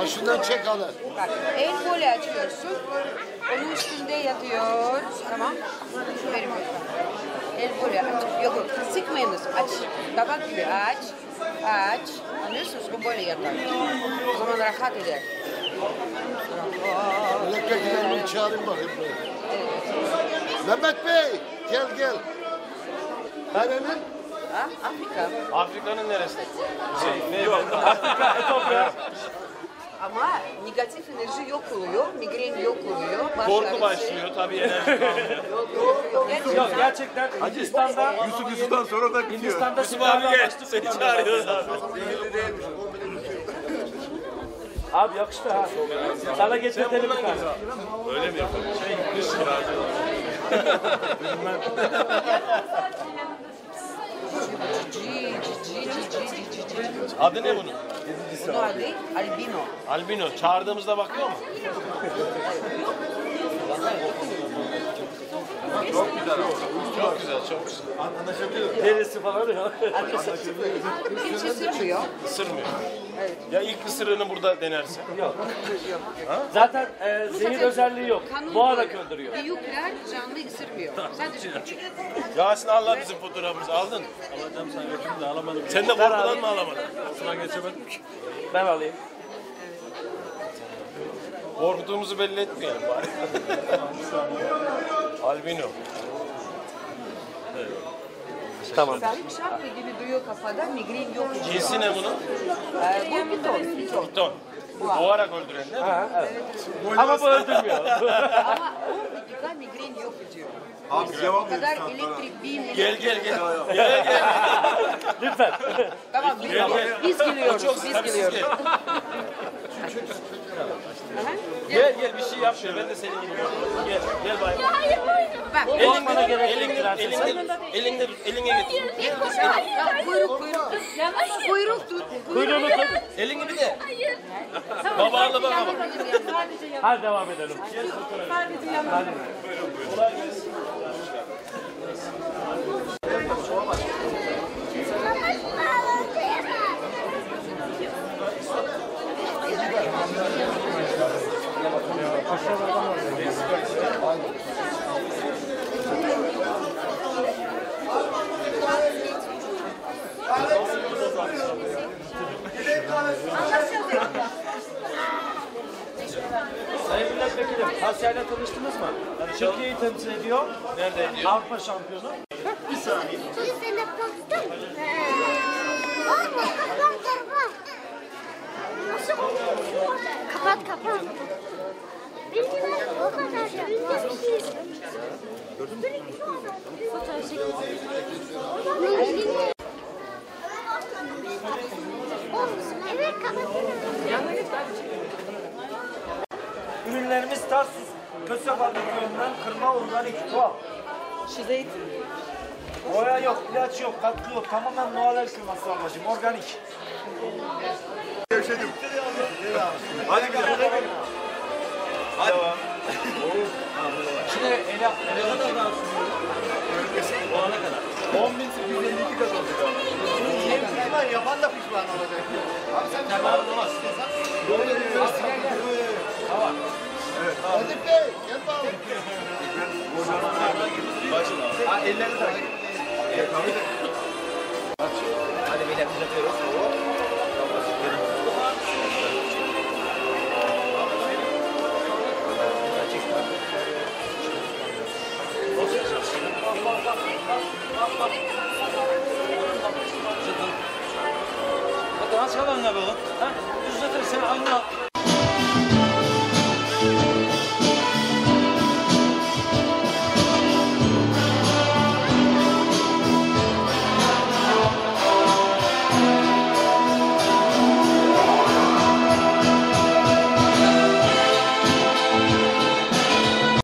Ha şundan çek alın. Bak el voley açıyorsun. Onun üstünde yatıyor. Tamam. Lütfen. El voley aç. Yok yok sıkmayınız. Aç. Tabak gibi aç. Aç. Anlıyorsunuz bu böyle yatar. O zaman rahat eder. Milletvekillerini çağırın bakayım. buraya. Mehmet Bey gel gel. Nerenin? Ha? Afrika. Afrika'nın neresi? Şey, ne? Ama negatif enerji yok oluyor. Migren yok oluyor. Baş Korku ağrısı- başlıyor tabii enerji kalmıyor. Yok yok yok. Gerçekten. Yok gerçekten Hindistan'da Yusuf Yusuf'tan sonra da bitiyor. Hindistan'da Yusuf abi gel seni çağırıyoruz abi. Abi yakıştı ha. Sana getirtelim bir tane. Öyle mi yapalım? Şey, dış kiracı. Adı ne bunun? Bunun adı albino. Albino. Çağırdığımızda bakıyor mu? Çok güzel, çok güzel. Derisi falan ya. Arkası Kimse sürmüyor. Isırmıyor. Ya ilk ısırığını burada denersin. Zaten e, zehir özelliği yok. Boğarak öldürüyor. Büyükler canlı ısırmıyor. Sadece küçük. Yasin Allah bizim fotoğrafımızı aldın. Alacağım sen götürdün de alamadım. Sen de korkudan mı alamadın? Sıra geçemedim ki. Ben alayım. Korktuğumuzu belli etmeyelim bari. Albino. Tamam. Sarı şapka gibi duruyor kafada migren yok. Cinsi ne bunun? Ee, bu piton. piton. Piton. Boğarak öldüren değil mi? Ha, evet. Ama bu öldürmüyor. Ama 10 dakika migren yok ediyor. Abi cevap O kadar elektrik beam Gel gel gel. Gel gel. Lütfen. Tamam biz, biz geliyoruz. Biz geliyoruz. gel. Aha. Gel gel bir şey yap şöyle ben de senin gibi. Gel gel bay. Bak. Korkmana gerek yok Elinde prenses. elinde elinde tut, eline getir. Ya, kuyruk kuyruk. Kuyruk tut. Kuyruğunu tut. Elini bir de. Babanla bak ama. Hadi devam edelim. Hadi. Sayın Milletvekilim, Asya'yla tanıştınız mı? Türkiye'yi temsil ediyor. Nerede ediyor? Avrupa şampiyonu. Yüzüne baktım. Olma kapan kapan. Nasıl oldu? Kapat kapat. Bilgiler o kadar da ünlü bir şey. Fotoğraf çekiyor. Ne ilgili? Olmasın. Evet kapatalım. Ürünlerimiz Tarsus Kösebanlı köyünden kırma organik doğal. Şizeyt. Boya yok, ilaç yok, katkı yok. Tamamen doğal el kırması ablacığım, organik. Gevşedim. Hadi daha. Hadi. Şimdi ele, ele kadar daha O ana kadar. 10.852 kazandık abi. Pişman yapan da pişman olacak. Abi sen pişman olmaz. Böyle diyorsun. Edip Bey gel bakalım. Ha ellerini tak. Hadi Hadi aç kalan ne böyle? Ha? Düzletir seni anla.